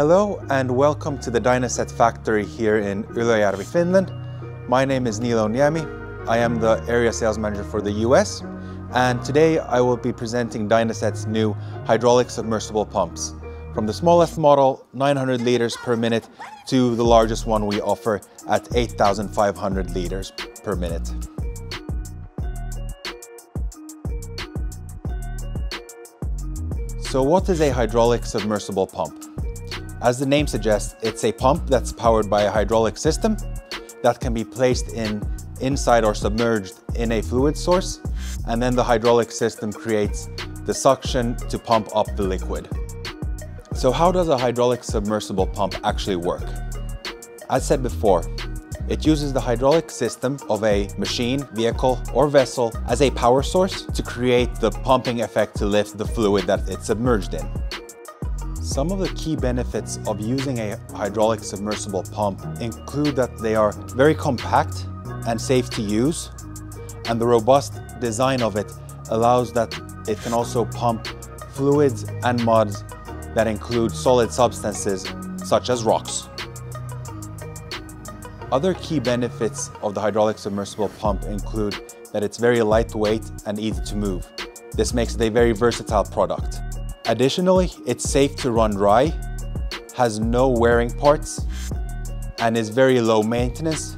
Hello and welcome to the Dynaset factory here in Ylöjärvi, Finland. My name is Niilo Niemi. I am the area sales manager for the US and today I will be presenting Dynaset's new hydraulic submersible pumps. From the smallest model, 900 liters per minute, to the largest one we offer at 8,500 liters per minute. So what is a hydraulic submersible pump? As the name suggests, it's a pump that's powered by a hydraulic system that can be placed in inside or submerged in a fluid source, and then the hydraulic system creates the suction to pump up the liquid. So how does a hydraulic submersible pump actually work? As said before, it uses the hydraulic system of a machine, vehicle, or vessel as a power source to create the pumping effect to lift the fluid that it's submerged in. Some of the key benefits of using a hydraulic submersible pump include that they are very compact and safe to use, and the robust design of it allows that it can also pump fluids and muds that include solid substances such as rocks. Other key benefits of the hydraulic submersible pump include that it's very lightweight and easy to move. This makes it a very versatile product. Additionally, it's safe to run dry, has no wearing parts, and is very low maintenance,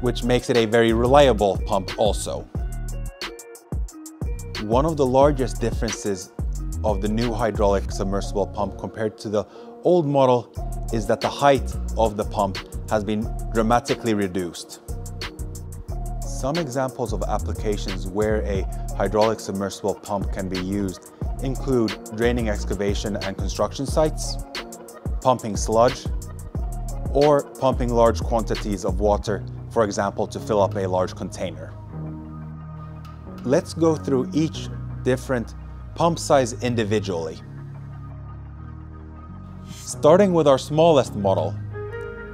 which makes it a very reliable pump also. One of the largest differences of the new hydraulic submersible pump compared to the old model is that the height of the pump has been dramatically reduced. Some examples of applications where a hydraulic submersible pump can be used include draining excavation and construction sites, pumping sludge, or pumping large quantities of water, for example, to fill up a large container. Let's go through each different pump size individually. Starting with our smallest model,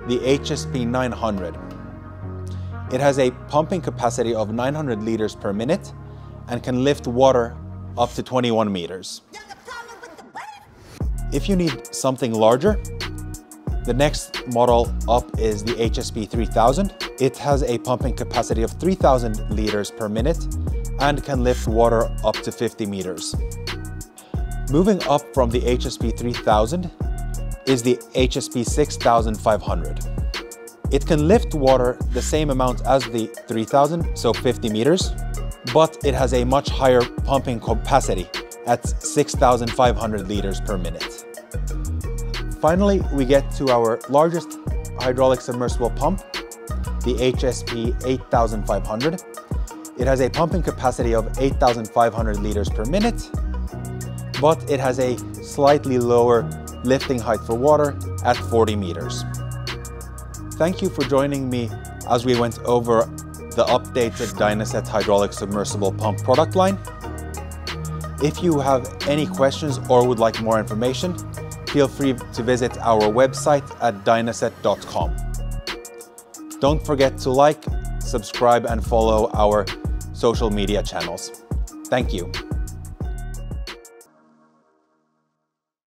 the HSP 900. It has a pumping capacity of 900 liters per minute and can lift water up to 21 meters. If you need something larger, the next model up is the HSP 3000. It has a pumping capacity of 3000 liters per minute and can lift water up to 50 meters. Moving up from the HSP 3000 is the HSP 6500. It can lift water the same amount as the 3000, so 50 meters, but it has a much higher pumping capacity at 6,500 liters per minute. Finally, we get to our largest hydraulic submersible pump, the HSP 8500. It has a pumping capacity of 8,500 liters per minute, but it has a slightly lower lifting height for water at 40 meters. Thank you for joining me as we went over the updated Dynaset hydraulic submersible pump product line. If you have any questions or would like more information, feel free to visit our website at dynaset.com. Don't forget to like, subscribe and follow our social media channels. Thank you.